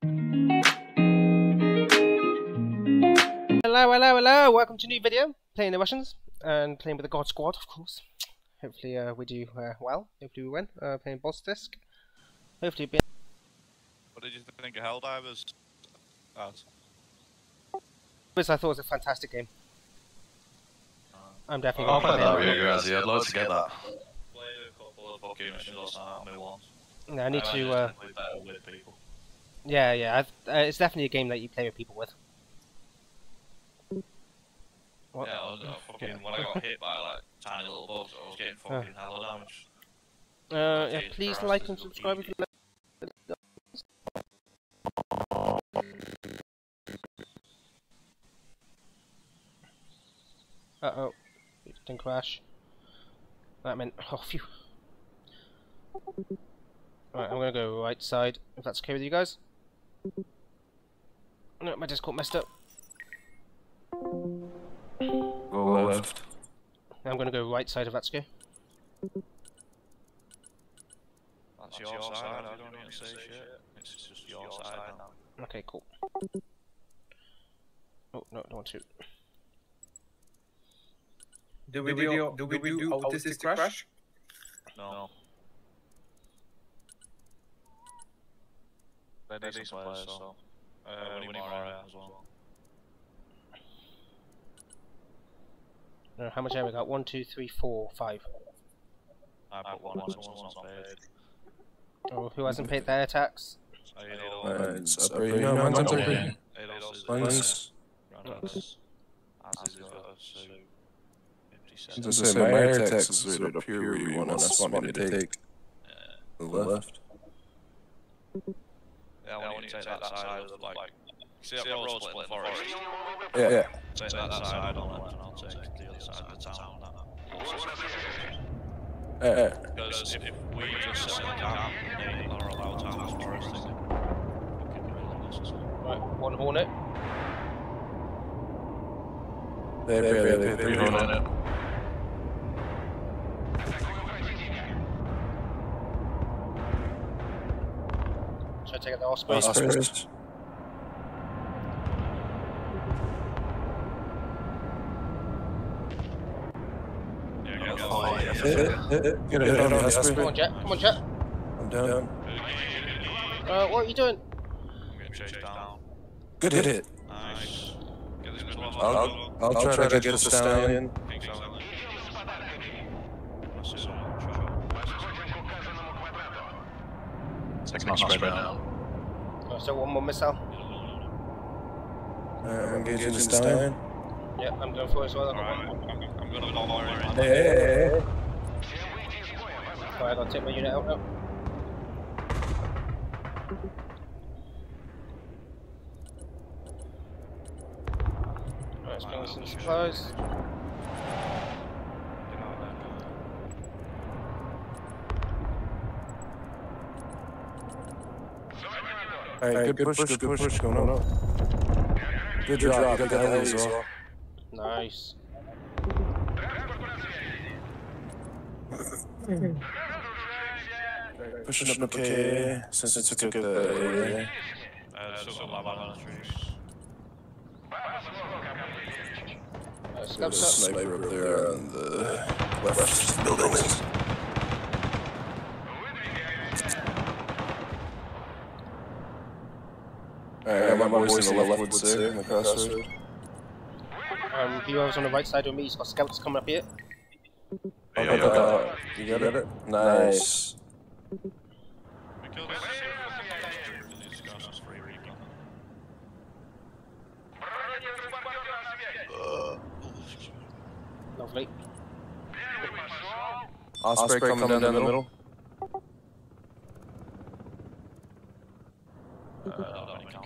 Hello, hello, hello! Welcome to a new video. Playing the Russians and playing with the God Squad, of course. Hopefully, uh, we do uh, well. Hopefully, we win. Uh, playing Boss Disc. Hopefully, be What did you think of Helldivers? As? I thought it was a fantastic game. I'm definitely Oh, I going played to that play with it. you guys. Yeah, I'd love to get that. Played a couple of Pokemon missions last night on my ones. Yeah, I need I to. Uh, play better with people. Yeah, yeah. Uh, it's definitely a game that you play with people with. What? Yeah, I was, uh, fucking, when I got hit by like tiny little bugs, I was getting fucking hella damage. Uh, yeah, please like and subscribe if you like. Uh oh, it didn't crash. That meant oh phew. Alright, I'm gonna go right side if that's okay with you guys. No, my Discord messed up. Go left. I'm gonna go right side of that okay. That's your side, I don't even say shit. It's just your side now. Okay, cool. Oh no, don't want to. Do we do, do, we do autistic crash? No. They're decent players, so. Uh, we need more area as well. No, uh, how much have we got? One, two, three, four, five. I put one, someone's not paid. Oh, who hasn't paid their tax? Eidos uh, Mine's up right now. Mine's up right now. Mine's. Randox. As is got so. 57. I was gonna my air tax is right up here where you want us want me to take the left. Yeah, I want you to take that side of the, like, see that road split in the forest? Yeah, yeah. Take that side on left and I'll take the other side of the town. Yeah, yeah. Because if we just sit in the camp, they are allowed to have this forest thing. Fucking ruin this as well. Right, one hornet. They barely paid three on it. Should I take out the ospreys? Ospreys. Yeah, get Oh, that. yeah. Hit hit. Get a hit on the Come on, Osprey. Jet. Come on, Jet. I'm down. Uh, what are you doing? I'm getting chased down. Good hit. Nice. Get this middle I'll, I'll, I'll try to get the stallion. King Salad. That's his own Second Osprey down. Oh, so one more missile. Uh, Alright, I'm engaging the stallion. Yeah, I'm going for it as well. Alright, I'm, I'm gonna bomb her in. Hey, hey, hey, hey. Alright, I'll take my unit out now. Alright, let's bring some supplies. Alright, good push, good push going on. Good job, you got the heli as well. Nice. Pushing up okay, since it took the area. Still got lava on trees. Uh, There's a sniper up there on the left buildings. Alright, I got my boys in the left woods there, in the crossroad. Um, whoever's on the right side of me, he's got scouts coming up here. I got that. You got it? Nice. We killed this. These guys are free recon. Lovely. Osprey coming down the middle. Uh, I don't really count.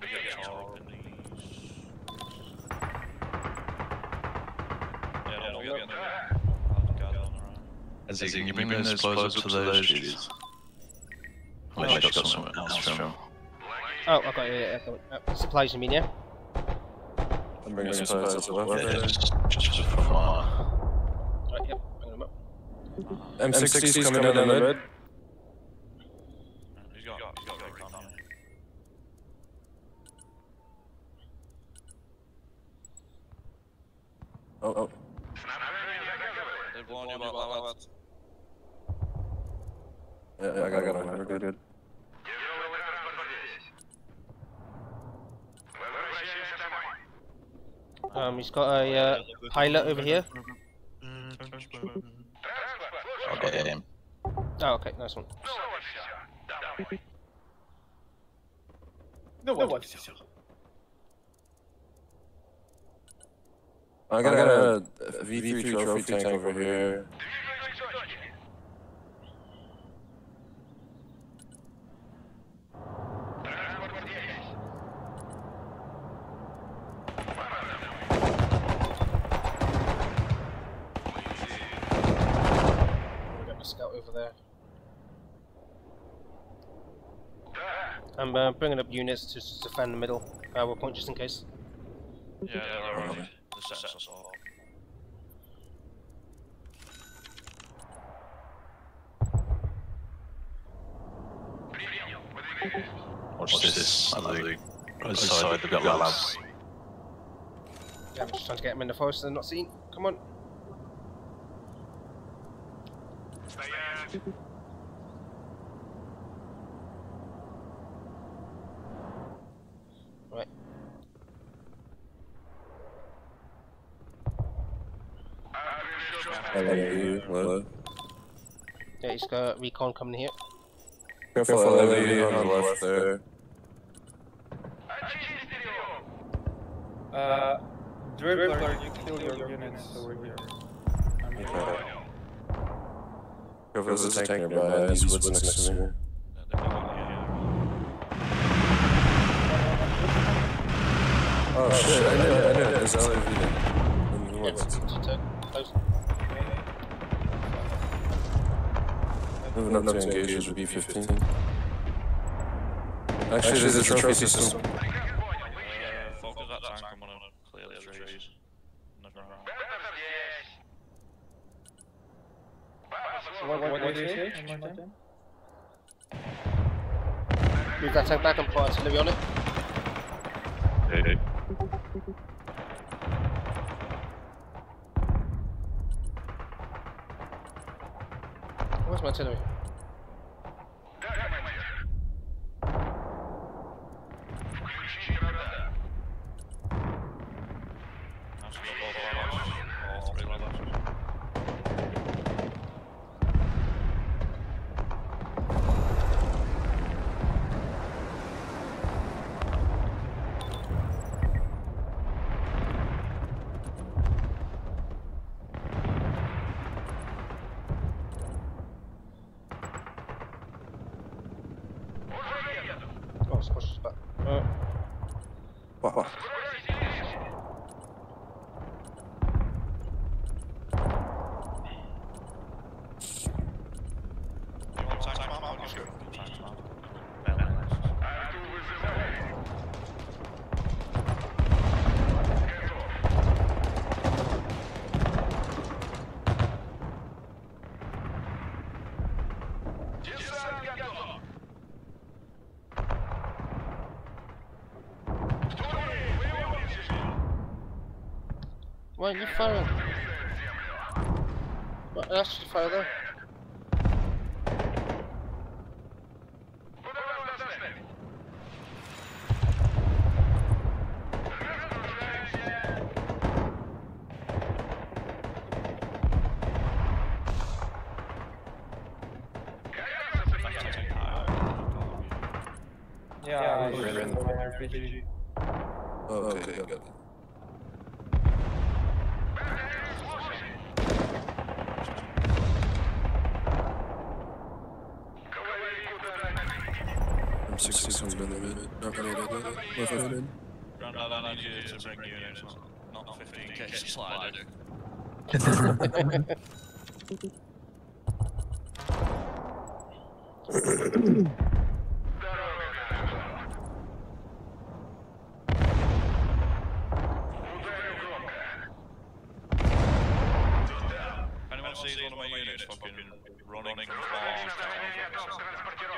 We get charred in these. Yeah, no, we get there. I'll gather on the As can you bring those explosives to those dudes? Unless you got something else from. Oh, I got it. Yeah, I got it. Uh, supplies, you mean, yeah? I'm bringing supplies as well. Yeah, just, just for fun. Right, yep. Bring them up. M60's coming down the mid. He's got got, you got recon, yeah. Oh, oh. They've warned you about that, lad. Yeah, yeah, I got, I got it. We're good, good. Um, he's got a uh, pilot over here. I'll get him. Oh, okay, nice one. No one is here. I got, I got a, a V3 trophy tank over here. We got a scout over there. I'm uh, bringing up units to s- defend the middle. Power point just in case. Yeah, they're already. The sets us all. Watch this. On the other side, they've got LAVs. Yeah, I'm just trying to get them in the forest and they're not seen. Come on. Right. I got you. What? Yeah, he's got recon coming here. Careful, LAV on the left there. Uh, Dribbler, you kill your units over here. I'm here. Careful, there's a tank nearby. He's woods next to me. Yeah, they've got one here. Oh shit, I knew it, I knew it. There's LAV in the woods. Just to close. Moving up to engage with B-15. Actually, there's a trophy system. Uh, focus that tank, I'm gonna clear the trees. On the. What, what, what do you say? One more time? Move that tank back and put artillery on it. ценой. Why are you firing? What else you fire there? I'm 66 in the mid. Not really that bad. Left mid. Grandad, I need you to bring units, not- not 15 k's slider. If anyone sees one of my units fucking running from farms, tell them.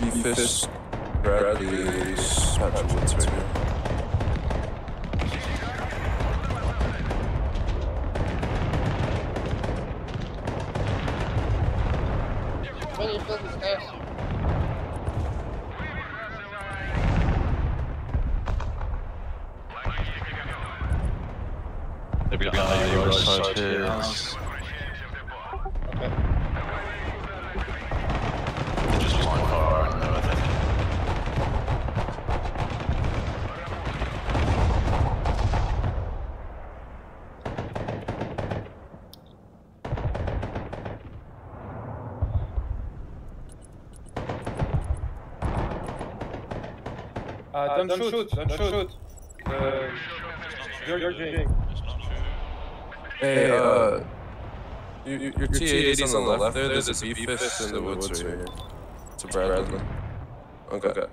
Woods right here. When don't, don't shoot, shoot, don't shoot. shoot. Uh, you're, you're Hey, uh, uh, you, you, your, T-80 is on the left there. There's, there's a B-fist in the woods, woods right here. It's a Bradley. Okay. okay.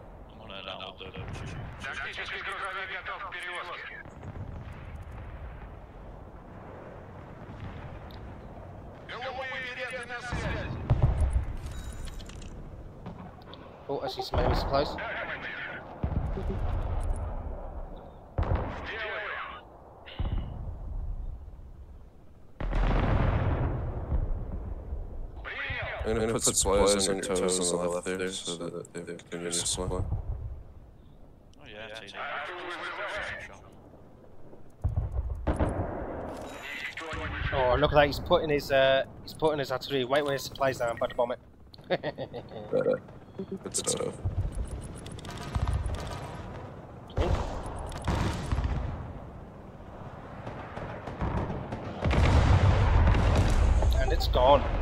Oh, I see some enemy supplies. I'm gonna put supplies on your toes on the left there so that they have continuous supply. Oh yeah, TD. Oh, look at that! He's putting his uh, he's putting his artillery right where his supplies are. I'm about to bomb it. But, uh, good stuff. and it's gone.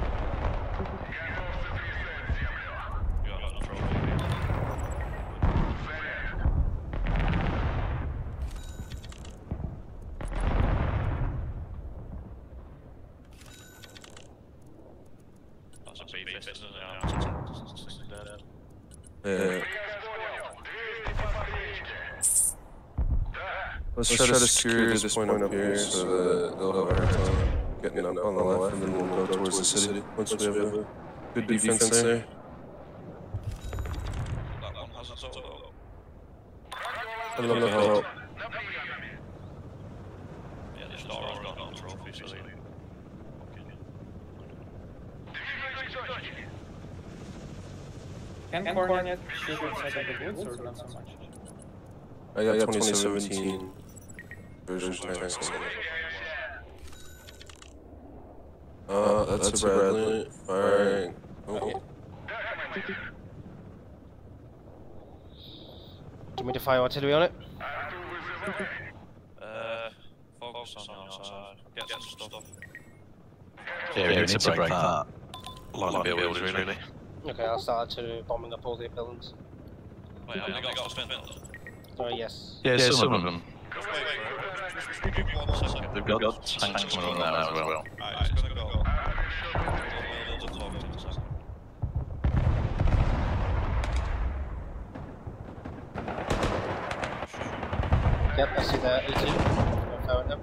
Let's, Let's try, to secure this point, point up here so that they'll have a hard time getting up on the left, and then we'll go towards the city once we have a good defense there. I don't know how help. Can Kornet shoot inside of the woods or not so much? I got 2017. Uh, that's a Bradley. Firing. Oh. Give me the fire artillery on it. Uh, focus on the outside. Get some stuff. Yeah, we need to break that line of buildings, really. Okay, I'll start to bombing up all the buildings. Wait, have they got suspenders? Oh yes. Yeah, some of them. Just wait for it. Give me one second. They've got tanks coming on now as well. Alright, it's gonna go. Buildings are talking in a second. Yep, I see the 18. I'm firing them.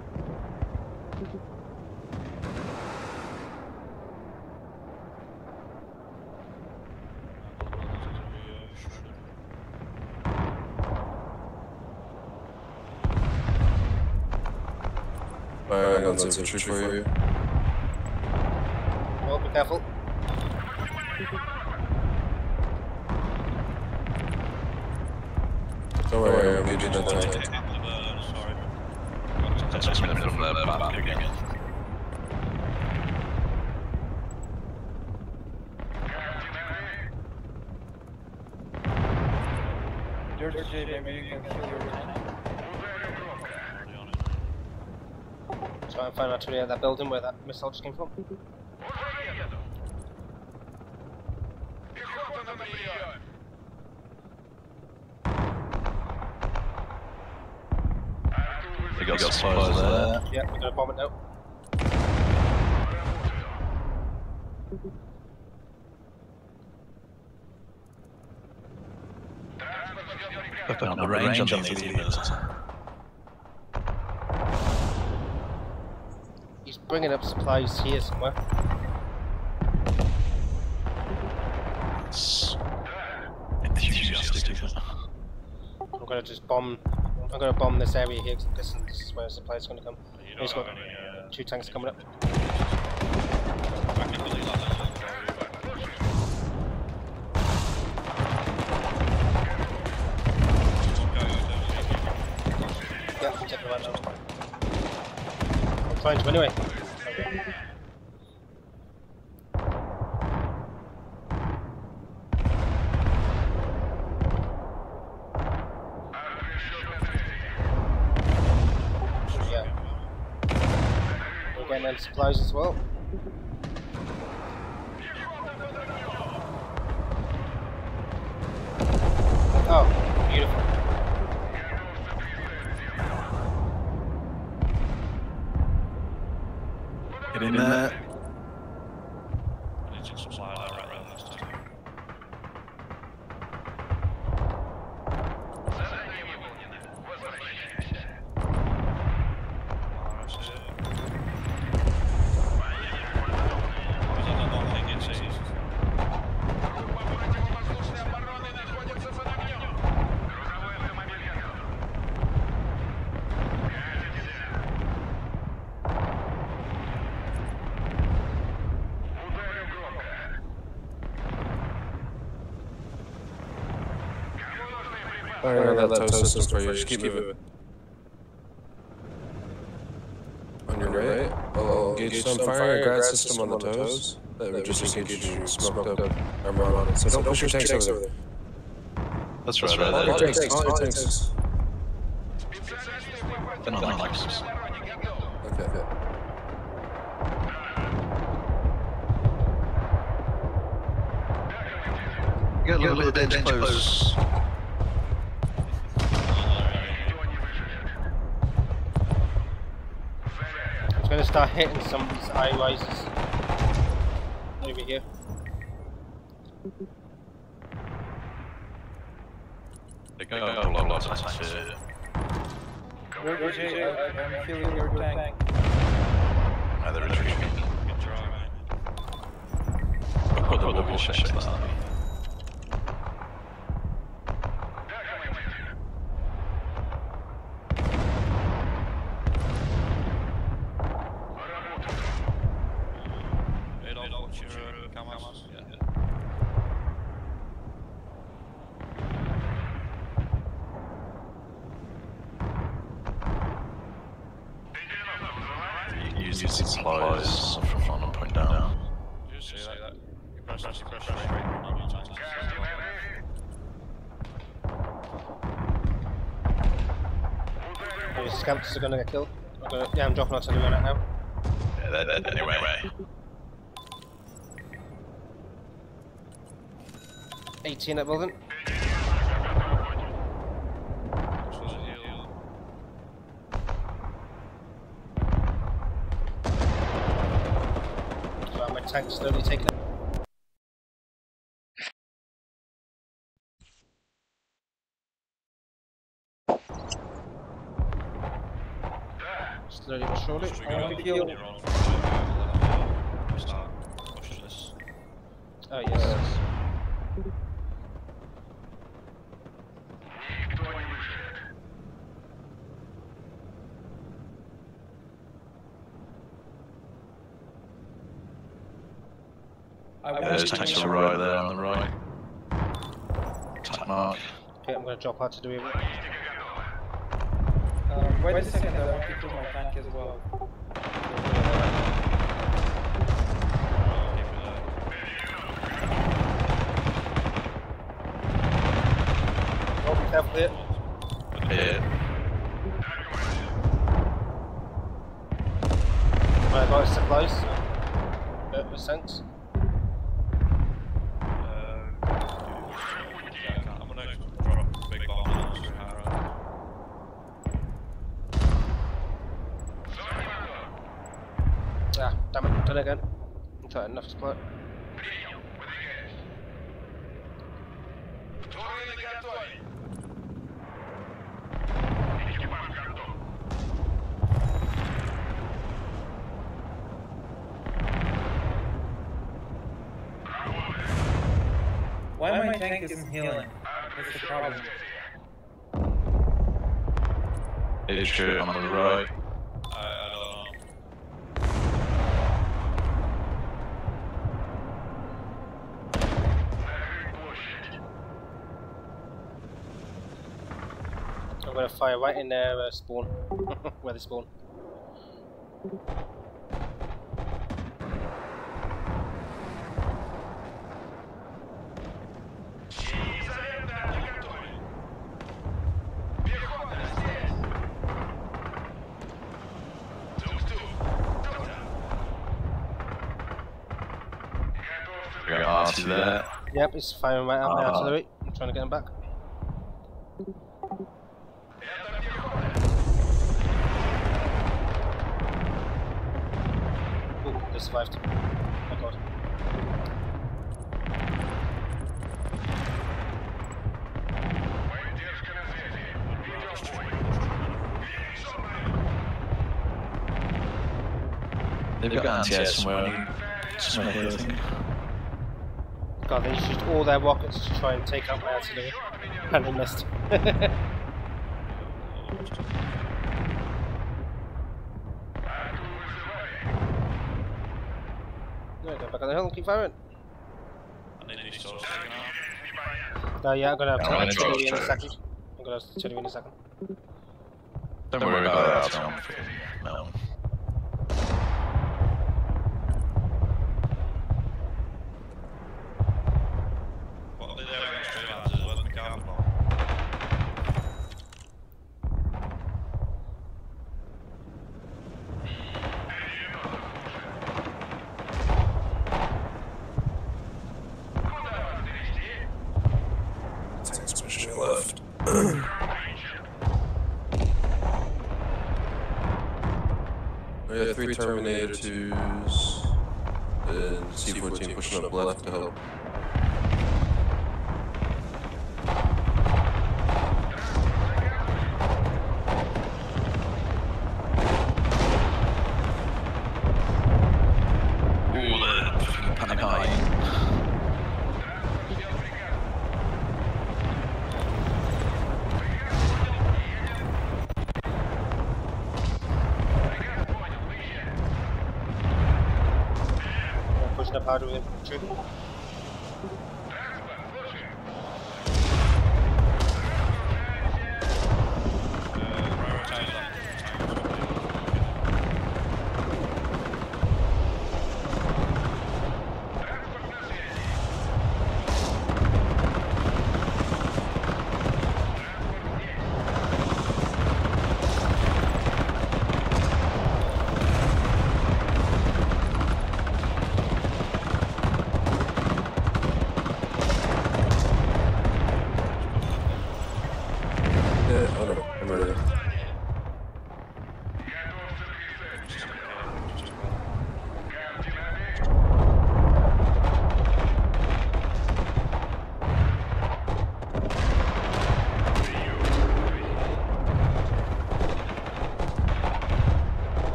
Firing on infantry for you. Oh, be careful. Don't worry, I'm leading that tank. Sorry. That's coming from the back again. George maybe you can kill your tank. try and find out where that building where that missile just came from. We got, got supplies there. there. Yeah, we're gonna bomb it now. Up on the range on these units. Bringing up supplies here somewhere. I'm gonna just bomb. I'm gonna bomb this area here because I'm guessing this is where supplies gonna come. He's got any, uh, two tanks coming up. I can delete that then. Yeah, I'm taking the right now. I'm trying to anyway. We're getting supplies as well. Oh, beautiful. Get in there. I got, I got that, that tow system, system for you. Just keep moving. moving. On your right, I'll engage some fire, fire grad system on the toes. That would just engage you smoked up armor on it. So don't push your tanks over there. That's right, all your tanks, all your tanks. They're not like Okay, okay. Get a little, bit of bench close. Gonna start hitting some of these high rises over here. They go a lot of attacks here. Roger, I- I'm killing your tank. Now they're retreating. Good try, mate. I've got the wall shapes there. Adolf, what's your uh, cameras? Yeah. Use these supplies from front and point down. Just say that. You press, you press straight on your tanks. These scamps are gonna get killed. I'm gonna, yeah, I'm dropping artillery on it now. Yeah, they're dead anyway. Eighteen at building. So is it heal? So my tank's slowly taking it. Slowly but surely. So we I go kill. you're on for start pushing this. Oh yes. I Yeah, there's to tanks kill- to the right there on the right. Attack mark. Okay, I'm gonna drop artillery. Uh, wait a second, I want to kill my tank as well. Oh, be careful here. Here. Right, got his supplies. Uh, percent. Uh, yeah, I can't- I'm gonna drop a big bomb on this Sahara. Ah, damn it, done again. Enough. Why my tank isn't healing? That's the problem. It is true, I'm on the right. I'm gonna fire right in their uh, spawn, where they spawn. Yep, it's firing right out uh ah. -huh. my artillery. I'm trying to get him back. left. Oh god. They've, They've got, got anti somewhere. Somewhere here, I think. God, they used all their rockets to try and take out my artillery. And they missed. taken out. Uh, yeah, I'm gonna have Yeah, to I'm gonna in a second. I'm gonna have artillery in a second. Don't worry about that, Tom. No. What did everyone straight out? It wasn't carbon bomb. Tanks pushing left. We have three Terminator 2s and C-14 pushing up left to help. Ooh, the fucking panic eye. I'm pushing up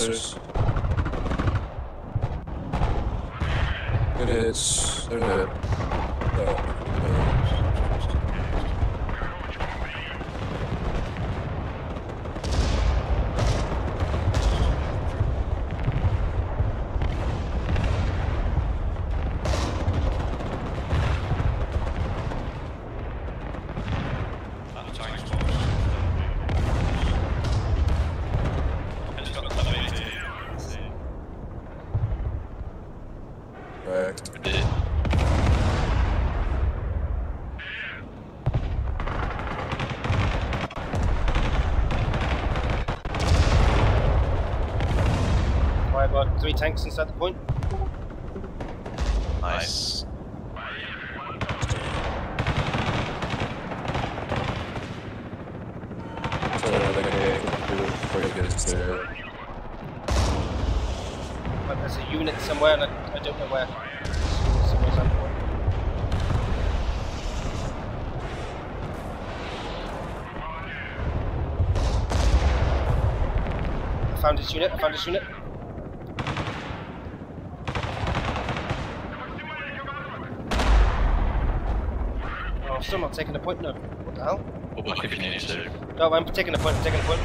Clusters. Good hits. They're dead. Oh, That tank's close. It's got the elevator. Correct. We did. Right, I've got three tanks inside the point. Nice. So they can get before you get there. But there's a unit somewhere and I, I don't know where. Somewhere inside the point. I found his unit, I found his unit. Still not taking the point. No. What the hell? Pull back if you need to. No, I'm taking the point. I'm taking the point.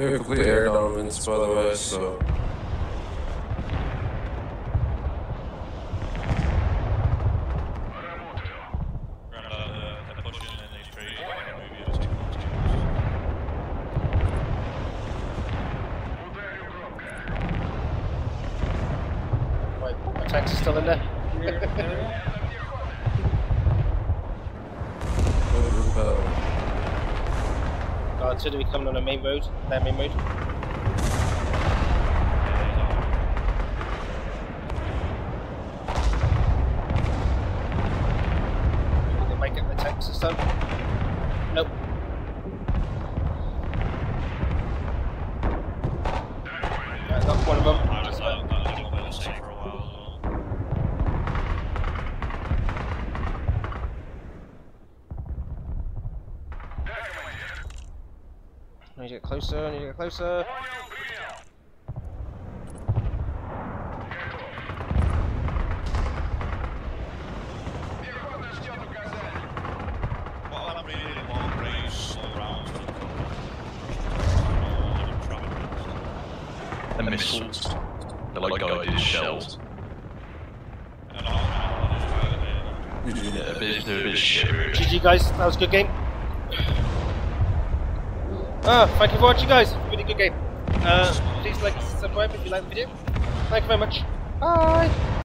We have complete air dominance, by the way, so. We coming on the main road? Their main road. closer, I need to get closer. Missiles. They're like, guided shells. Yeah, a bit, a bit shit. GG guys, that was a good game. Thank you for watching guys, really good game. Uh, please like and subscribe if you like the video. Thank you very much. Bye!